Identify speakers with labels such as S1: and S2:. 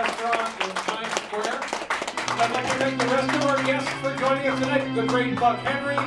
S1: Restaurant in Times Square. I'd like to thank the rest of our guests for joining us tonight. The great Buck Henry.